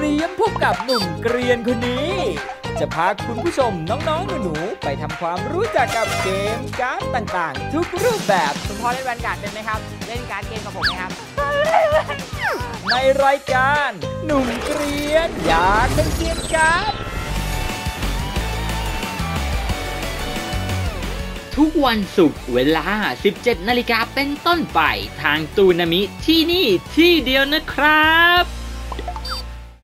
เตรียมพบกับหนุ่มเกรียนคนนี้ จะพาคุณผู้ชมน้องๆหนูๆไปทำความรู้จักกับเกมการ์ดต่างๆ ทุกรูปแบบคุณพ่อเล่น Vanguard เป็นไหมครับ เล่นการ์ดเกมกับผมไหมครับ ในรายการหนุ่มเกรียนอยากเป็นเซียนการ์ดทุกวันศุกร์เวลา 17 นาฬิกาเป็นต้นไป ทางตูนามิที่นี่ที่เดียวนะครับ